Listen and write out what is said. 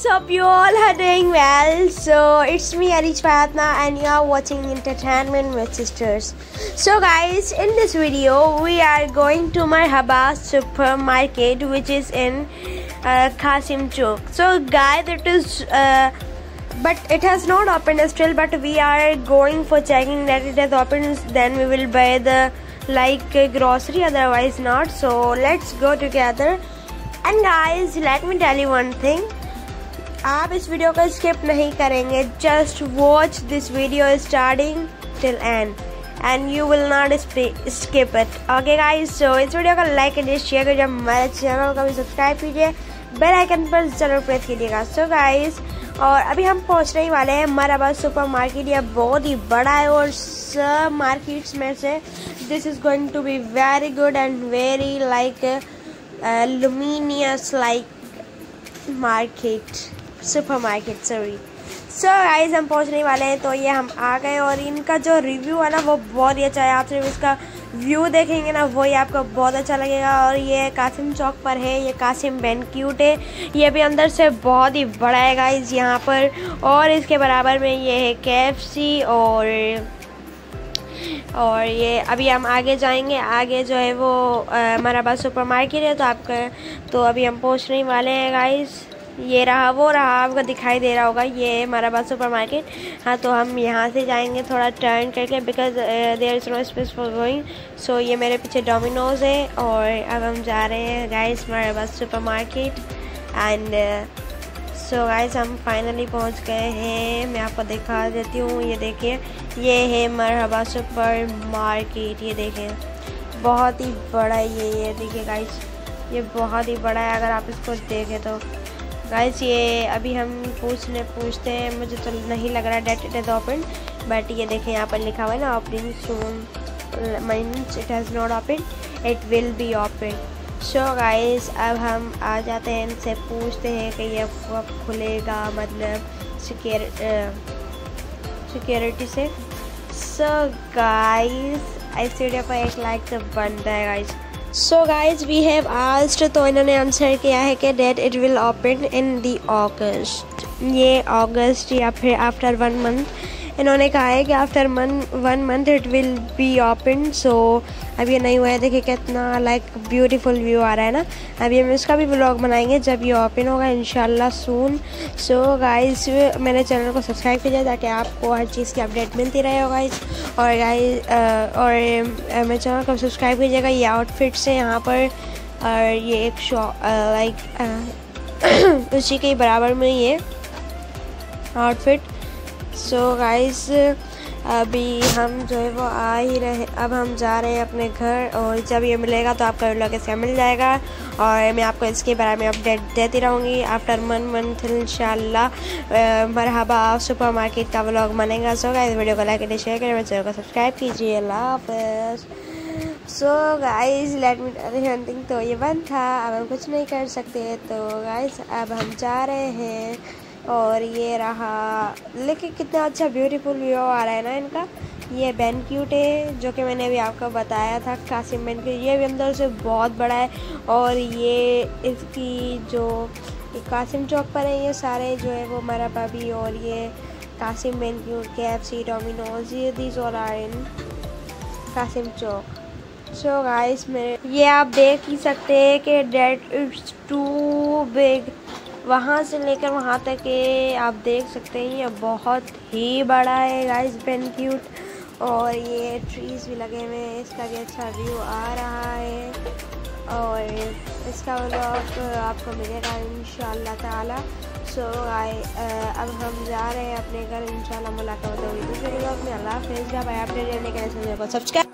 guys hope you all? Are doing? Well so it's me Arish Payatna and you are watching entertainment with sisters. So guys in this video we are going to my Marhaba supermarket which is in uh, Qasim Chowk. So guys it is uh, but it has not opened still but we are going for checking that it has opened then we will buy the like grocery otherwise not. So let's go together. And guys let me tell you one thing. आप इस video को skip नहीं करेंगे. Just watch this video starting till end and you will not skip it okay guys so इस video को like and share कीजिए हमारे channel को भी सब्सक्राइब कीजिए. बेल आइकन पर ज़रूर प्रेस कीजिएगा. सो गाइस और अभी हम पहुँचने ही वाले हैं मराबा सुपर मार्केट यह बहुत ही बड़ा है और सब मार्केट्स में से this is going to be very good and very like uh, like like supermarket, sorry. So guys हम पहुँचने वाले हैं तो ये हम आ गए और इनका जो रिव्यू है ना, वो बहुत ही अच्छा है। आप सिर्फ़ इसका व्यू देखेंगे ना वही आपको बहुत अच्छा लगेगा। और ये कासिम चौक पर है, ये कासिम बैन क्यूट है। ये भी अंदर से बहुत ही बड़ा है गाइस यहाँ पर। और इसके बराबर में ये है के और और ये अभी हम आगे जाएँगे। आगे जो है वो हमारा पास सुपर मार्केट है तो आपका तो अभी हम पहुँचने वाले हैं गाइस ये रहा, वो रहा, आपको दिखाई दे रहा होगा, ये है पास सुपर मार्केट हाँ तो हम यहाँ से जाएँगे थोड़ा टर्न करके because there is no space for going so ये मेरे पीछे डोमिनोज है और अब हम जा रहे हैं गाइस पास super market and so guys हम फाइनली पहुँच गए हैं। मैं आपको दिखा देती हूँ, ये देखिए, ये है मरहबा सुपर मार्केट ये देखें बहुत ही बड़ा ये ये देखिए गाइस ये बहुत ही बड़ा है, अगर आप इसको देखें तो। गाइस ये अभी हम पूछने पूछते हैं, मुझे तो नहीं लग रहा that it is open but ये देखें, यहाँ पर लिखा हुआ है ना opening soon means it has not open it will be open so guys अब हम आ जाते हैं, इनसे पूछते हैं कि ये कब खुलेगा मतलब सिक्योरिटी से सो। गाइस इस वीडियो पर एक लाइक तो बनता है guys so guys we have asked तो इन्होंने आंसर किया है कि that it will open in the August ये ऑगस्ट या फिर आफ्टर वन मंथ इन्होंने कहा है कि आफ्टर मन one month it will be open so अभी ये नहीं हुआ है। देखिए कितना लाइक ब्यूटीफुल व्यू आ रहा है ना। अभी हम इसका भी ब्लॉग बनाएँगे जब ये ओपन होगा इन सून सो गाइज़ मेरे चैनल को सब्सक्राइब कीजिए ताकि आपको हर चीज़ की अपडेट मिलती रहे गाइस और गाइज़ और मेरे चैनल को सब्सक्राइब कीजिएगा। ये आउटफिट्स है यहाँ पर, और ये एक शॉ लाइक उसी के बराबर में ये आउटफिट सो गाइस अभी हम जो है वो आ ही रहे अब हम जा रहे हैं अपने घर और जब ये मिलेगा तो आपका व्लॉग इसका मिल जाएगा और मैं आपको इसके बारे में अपडेट देती रहूँगी। आफ्टर वन मंथ इंशाल्लाह मरहबा सुपर मार्केट का व्लॉग बनेगा। सो गाइस वीडियो को लाइक शेयर करें मेरे चैनल को सब्सक्राइब कीजिए। So guys let me tell तो ये बंद था, अब हम कुछ नहीं कर सकते। तो गाइस अब हम जा रहे हैं। और ये रहा, लेकिन कितना अच्छा ब्यूटीफुल व्यू आ रहा है ना इनका। ये बैन क्यूट है, जो कि मैंने अभी आपको बताया था कासिम बैन क्यूट ये भी अंदर से बहुत बड़ा है, और ये इसकी जो कासिम चौक पर है, ये सारे जो है वो मरा पाबी और ये Qasim ban cute K F C Domino's ये दीज और are in Qasim Chowk so guys मेरे ये आप देख ही सकते हैं कि डेट इट्स टू बिग वहाँ से लेकर वहाँ तक ये आप देख सकते हैं, ये बहुत ही बड़ा है गाइस पेन क्यूट और ये ट्रीज़ भी लगे हुए हैं, इसका भी अच्छा व्यू आ रहा है. और इसका ब्लॉग आपको मिलेगा इन ताला. सो आए अब हम जा रहे हैं अपने घर इन मुलाकात होगी दूसरे ब्लॉग में. अल्लाह हाफिज़ भाई अपडेट सब्सक्राइब